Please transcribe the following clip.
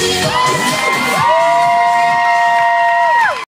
Yeah.